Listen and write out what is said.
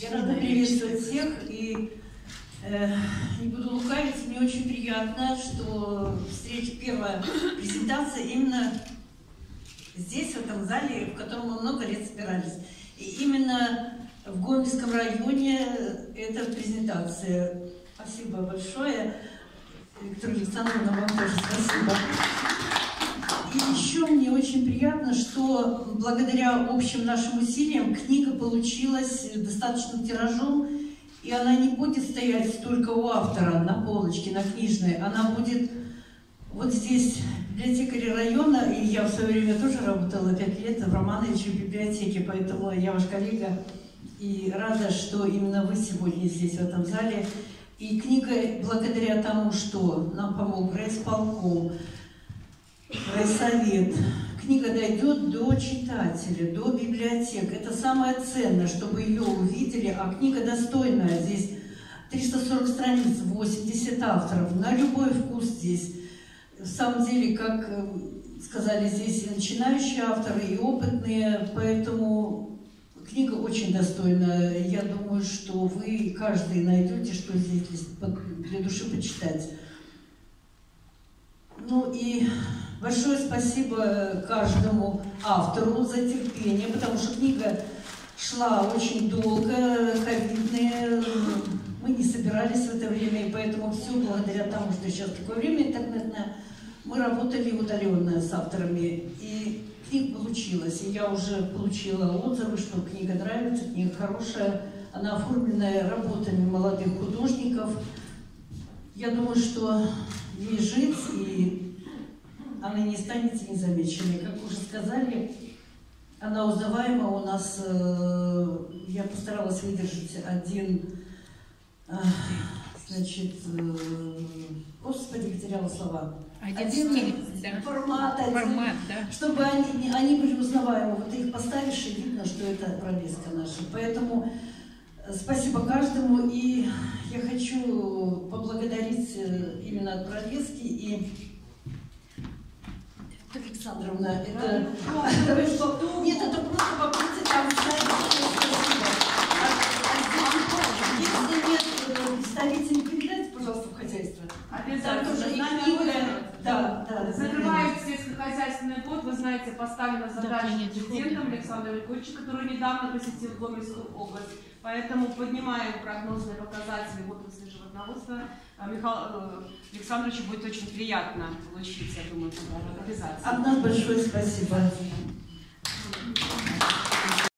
Я рада приветствовать всех и э, не буду лукавить, мне очень приятно, что встреча, первая презентация именно здесь, в этом зале, в котором мы много лет собирались. И именно в Гомельском районе эта презентация. Спасибо большое. Виктория Александровна, вам тоже спасибо. Благодаря общим нашим усилиям книга получилась достаточно тиражом, и она не будет стоять только у автора на полочке, на книжной, она будет вот здесь библиотекари района, и я в свое время тоже работала пять лет в Романовиче библиотеке, поэтому я ваш коллега, и рада, что именно вы сегодня здесь, в этом зале. И книга, благодаря тому, что нам помог райисполком, райсовет, книга дойдет до читателя, до библиотек. Это самое ценное, чтобы ее увидели, а книга достойная. Здесь 340 страниц, 80 авторов, на любой вкус здесь. В самом деле, как э, сказали здесь, начинающие авторы и опытные, поэтому Книга очень достойная. Я думаю, что вы каждый найдете, что здесь для души почитать. Ну и большое спасибо каждому автору за терпение, потому что книга шла очень долго, ковидная, мы не собирались в это время, и поэтому все благодаря тому, что сейчас такое время интернетное, мы работали удаленно с авторами. И книг получилось, и я уже получила отзывы, что книга нравится, книга хорошая, она оформленная работами молодых художников. Я думаю, что ей жить, и она не станет незамеченной. Как уже сказали, она узнаваема у нас, э, я постаралась выдержать один, э, значит, э, господи, потеряла слова один, один стиль, да. формат, один, формат да. чтобы они, они были узнаваемы. Вот ты их поставишь, и видно, что это пролеска наша. Поэтому э, спасибо каждому. И я хочу поблагодарить э, именно от пролески и Александровна, это... Нет, это просто попытка там. А, а если нет э, представителей, передайте, пожалуйста, в хозяйство. Обязательно. Да, да. Закрывает сельскохозяйственный год, вы знаете, поставлена задача да, президентом Александром Григорьевичем, который недавно посетил Гомельскую область. Поэтому поднимаем прогнозные показатели в отрасли животноводства. Михаил э, Александровичу будет очень приятно получить, я думаю, обязательно. Одно большое спасибо.